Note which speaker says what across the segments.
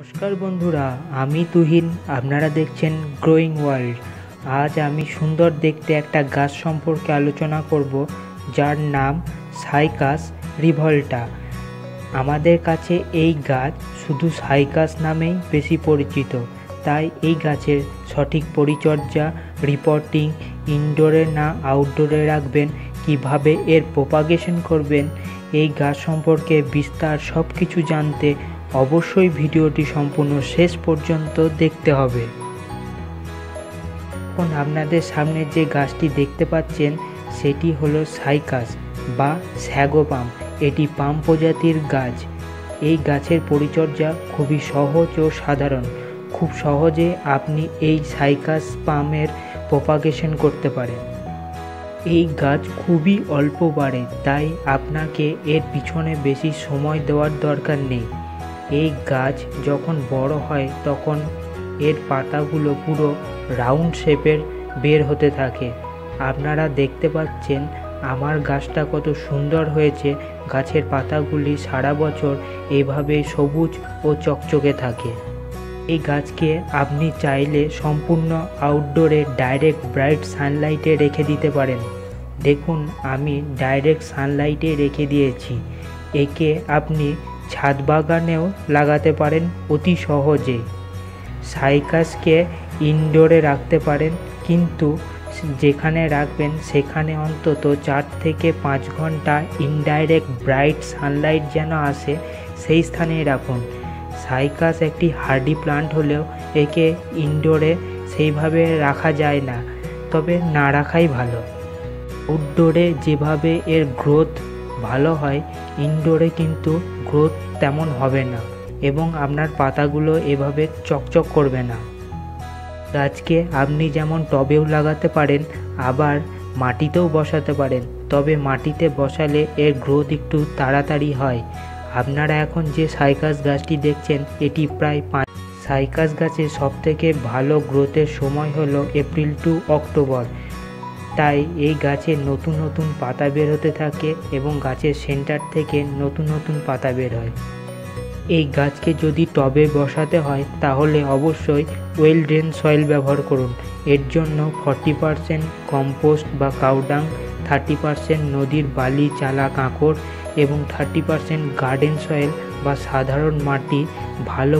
Speaker 1: নমস্কার বন্ধুরা, আমি তুহিন, আপনারা দেখছেন গ্রোয়িং ওয়ার্ল্ড আজ আমি সুন্দর দেখতে একটা গাছ সম্পর্কে আলোচনা করব, যার নাম সাইকাস রিভল্টা আমাদের কাছে এই গাছ শুধু সাইকাস নামেই বেশি পরিচিত, তাই এই গাছের সঠিক পরিচর্যা রিপোর্টিং ইনডোরে না আউটডোরে রাখবেন, কীভাবে এর প্রোপাগেশন করবেন, এই গাছ সম্পর্কে বিস্তার সব কিছু জানতে অবশ্যই ভিডিওটি সম্পূর্ণ শেষ পর্যন্ত দেখতে হবে। এখন আপনাদের সামনে যে গাছটি দেখতে পাচ্ছেন, সেটি হলো সাইকাস বা স্যাগো পাম এটি পাম প্রজাতির গাছ। এই গাছের পরিচর্যা খুবই সহজ ও সাধারণ। খুব সহজে আপনি এই সাইকাস পামের প্রপাগেশন করতে পারেন। এই গাছ খুবই অল্প বাড়ে, তাই আপনাকে এর পিছনে বেশি সময় দেওয়ার দরকার নেই। এই গাছ যখন বড় হয় তখন এর পাতাগুলো পুরো রাউন্ড শেপের বের হতে থাকে। আপনারা দেখতে পাচ্ছেন আমার গাছটা কত সুন্দর হয়েছে। গাছের পাতাগুলি সারা বছর এভাবে সবুজ ও চকচকে থাকে। এই গাছকে আপনি চাইলে সম্পূর্ণ আউটডোরে ডাইরেক্ট ব্রাইট সানলাইটে রেখে দিতে পারেন। দেখুন, আমি ডাইরেক্ট সানলাইটে রেখে দিয়েছি। একে আপনি ছাদ বাগানেও লাগাতে পারেন অতি সহজে। সাইকাসকে ইনডোরে রাখতে পারেন, কিন্তু যেখানে রাখবেন সেখানে অন্তত চার থেকে পাঁচ ঘণ্টা ইনডাইরেক্ট ব্রাইট সানলাইট যেন আসে, সেই স্থানেই রাখুন। সাইকাস একটি হার্ডি প্লান্ট হলেও একে ইনডোরে সেইভাবে রাখা যায় না, তবে না রাখাই ভালো। আউটডোরে যেভাবে এর গ্রোথ ভালো হয় ইনডোরে কিন্তু গ্রোথ তেমন হবে না এবং আপনার পাতাগুলো এভাবে চকচক করবে না। গাছকে আপনি যেমন টবেও লাগাতে পারেন, আবার মাটিতেও বসাতে পারেন, তবে মাটিতে বসালে এর গ্রোথ একটু তাড়াতাড়ি হয়। আপনারা এখন যে সাইকাস গাছটি দেখছেন, এটি প্রায় পাঁচ সাইকাস গাছের সবথেকে ভালো গ্রোথের সময় হলো এপ্রিল টু অক্টোবর। তাই এই গাছে নতুন নতুন পাতা বের হতে থাকে এবং গাছের সেন্টার থেকে নতুন নতুন পাতা বের হয়। এই গাছকে যদি টবে বসাতে হয়, তাহলে অবশ্যই ওয়েল ড্রেন সয়েল ব্যবহার করুন। এর জন্য ফর্টি পারসেন্ট কম্পোস্ট বা কাউডাং, থার্টি পারসেন্ট নদীর বালি, চালা কাঁকড় এবং থার্টি পারসেন্ট গার্ডেন সয়েল বা সাধারণ মাটি ভালো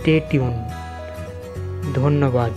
Speaker 1: স্টে টিউন ধন্যবাদ